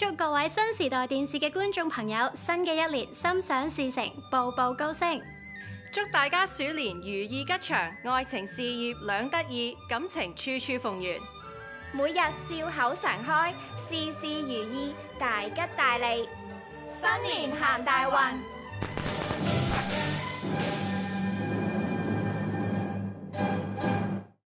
祝各位新时代电视嘅观众朋友新嘅一年心想事成步步高升。祝大家鼠年如意吉祥爱情事业两得意感情处处逢源每日笑口常开事事如意大吉大利。新年行大运。